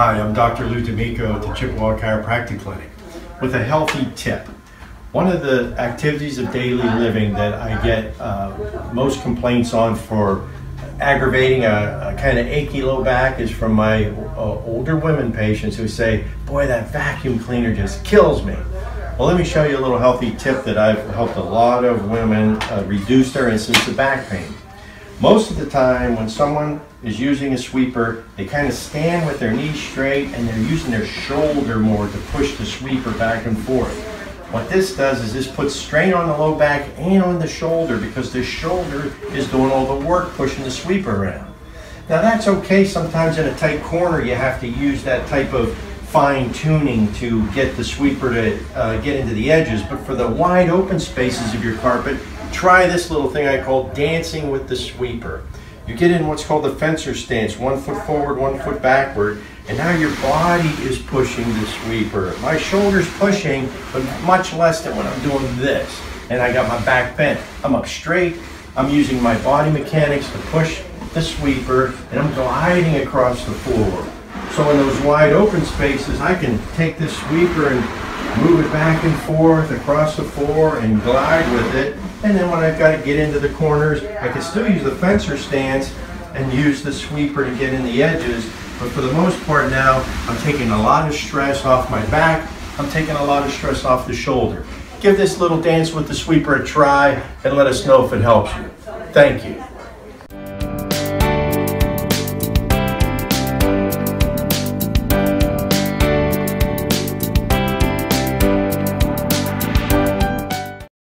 Hi, I'm Dr. Lou D'Amico at the Chippewa Chiropractic Clinic with a healthy tip. One of the activities of daily living that I get uh, most complaints on for aggravating a, a kind of achy low back is from my uh, older women patients who say, boy, that vacuum cleaner just kills me. Well, let me show you a little healthy tip that I've helped a lot of women uh, reduce their incidence of back pain. Most of the time when someone is using a sweeper, they kind of stand with their knees straight and they're using their shoulder more to push the sweeper back and forth. What this does is this puts strain on the low back and on the shoulder because the shoulder is doing all the work pushing the sweeper around. Now that's okay, sometimes in a tight corner you have to use that type of fine tuning to get the sweeper to uh, get into the edges, but for the wide open spaces of your carpet, try this little thing I call dancing with the sweeper. You get in what's called the fencer stance, one foot forward, one foot backward, and now your body is pushing the sweeper. My shoulder's pushing, but much less than when I'm doing this. And I got my back bent. I'm up straight, I'm using my body mechanics to push the sweeper, and I'm gliding across the floor. So in those wide open spaces, I can take this sweeper and move it back and forth across the floor and glide with it. And then when I've got to get into the corners, I can still use the fencer stance and use the sweeper to get in the edges. But for the most part now, I'm taking a lot of stress off my back. I'm taking a lot of stress off the shoulder. Give this little dance with the sweeper a try and let us know if it helps you. Thank you.